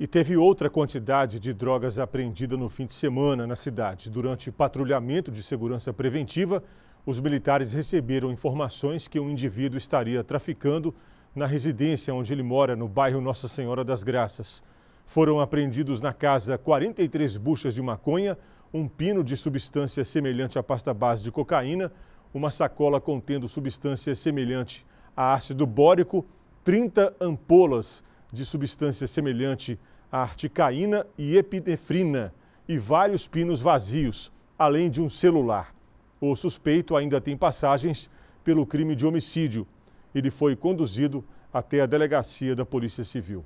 E teve outra quantidade de drogas apreendida no fim de semana na cidade. Durante patrulhamento de segurança preventiva, os militares receberam informações que um indivíduo estaria traficando na residência onde ele mora, no bairro Nossa Senhora das Graças. Foram apreendidos na casa 43 buchas de maconha, um pino de substância semelhante à pasta base de cocaína, uma sacola contendo substância semelhante a ácido bórico, 30 ampolas de substância semelhante a articaína e epinefrina e vários pinos vazios, além de um celular. O suspeito ainda tem passagens pelo crime de homicídio. Ele foi conduzido até a delegacia da Polícia Civil.